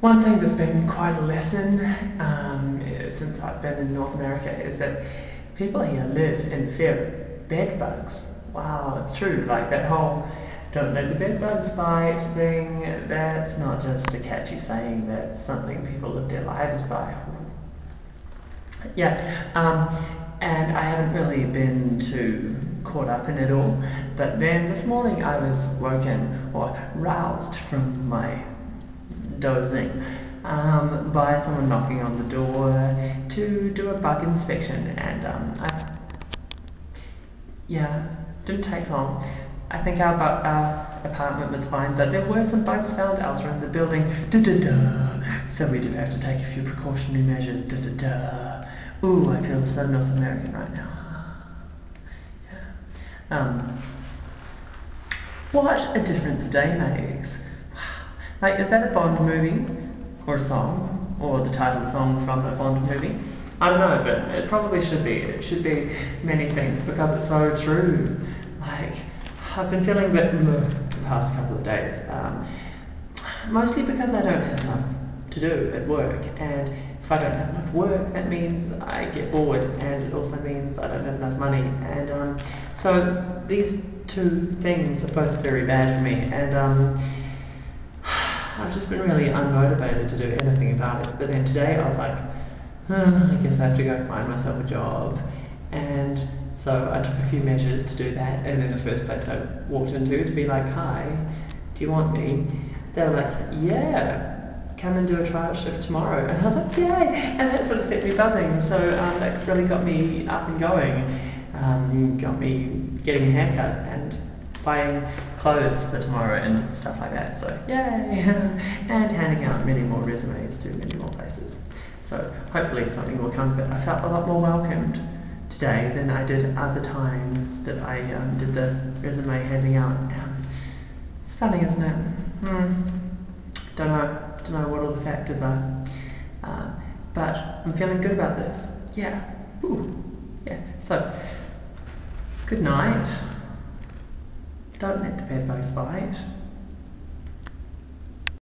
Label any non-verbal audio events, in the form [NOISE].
One thing that's been quite a lesson um, since I've been in North America is that people here live in fear of bed bugs. Wow, it's true. Like that whole don't let the bed bugs bite thing, that's not just a catchy saying, that's something people live their lives by. Yeah, um, and I haven't really been too caught up in it all, but then this morning I was woken or roused from my dozing um, by someone knocking on the door to do a bug inspection and um, I, yeah, didn't take long. I think our, our apartment was fine, but there were some bugs found elsewhere in the building. Da da da. So we do have to take a few precautionary measures. Da da da. Ooh, I feel so North American right now. Yeah. Um, what a difference a day makes. Like, is that a Bond movie? Or a song? Or the title song from a Bond movie? I don't know, but it probably should be. It should be many things because it's so true. Like, I've been feeling a bit the past couple of days. Um, mostly because I don't have enough to do at work. And if I don't have enough work, that means I get bored. And it also means I don't have enough money. And um, so these two things are both very bad for me. And um, I've just been really unmotivated to do anything about it. But then today I was like, I guess I have to go find myself a job. And so I took a few measures to do that. And then the first place I walked into to be like, hi, do you want me? They were like, yeah, come and do a trial shift tomorrow. And I was like, yay! And that sort of set me buzzing. So um, that really got me up and going. Um, got me getting a haircut and buying clothes for tomorrow and stuff like that. So yay! [LAUGHS] and handing out many more resumes to many more places. So hopefully something will come. But I felt a lot more welcomed today than I did other times that I um, did the resume handing out. Um, it's funny, isn't it? Hmm. Don't know. Don't know what all the factors are. Uh, but I'm feeling good about this. Yeah. Ooh. Yeah. So, good night. Don't let the bed bugs bite.